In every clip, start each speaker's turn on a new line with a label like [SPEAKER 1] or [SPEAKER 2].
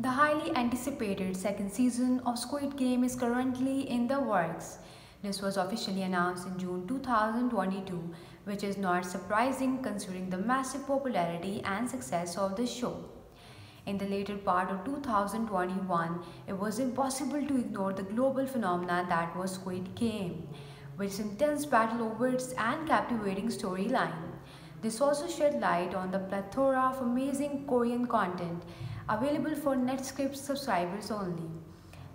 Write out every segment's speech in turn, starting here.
[SPEAKER 1] The highly anticipated second season of Squid Game is currently in the works. This was officially announced in June 2022, which is not surprising considering the massive popularity and success of the show. In the later part of 2021, it was impossible to ignore the global phenomenon that was Squid Game, with its intense battle over its and captivating storyline. This also shed light on the plethora of amazing Korean content available for Netflix subscribers only.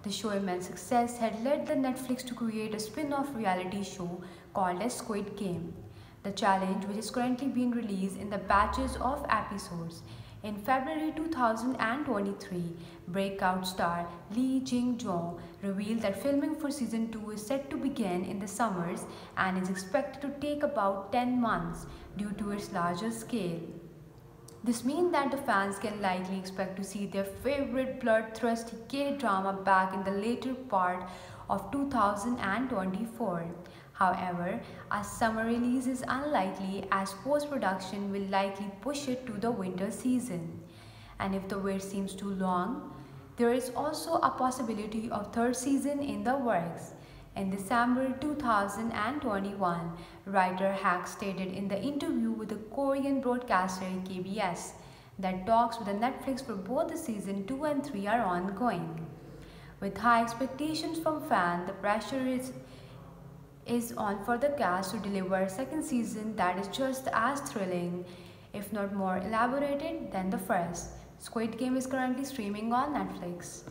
[SPEAKER 1] The show's immense success had led the Netflix to create a spin-off reality show called as Squid Game. The challenge, which is currently being released in the batches of episodes. In February 2023, breakout star Lee Jung-jae revealed that filming for season 2 is set to begin in the summers and is expected to take about 10 months due to its larger scale. This means that the fans can likely expect to see their favorite bloodthirsty K-drama back in the later part of 2024. However, a summer release is unlikely as post-production will likely push it to the winter season. And if the wait seems too long, there is also a possibility of third season in the works. In December 2021, writer Hack stated in the interview with the Korean broadcaster KBS that talks with the Netflix for both the season 2 and 3 are ongoing. With high expectations from fans, the pressure is is on for the cast to deliver a second season that is just as thrilling, if not more elaborated than the first. Squid Game is currently streaming on Netflix.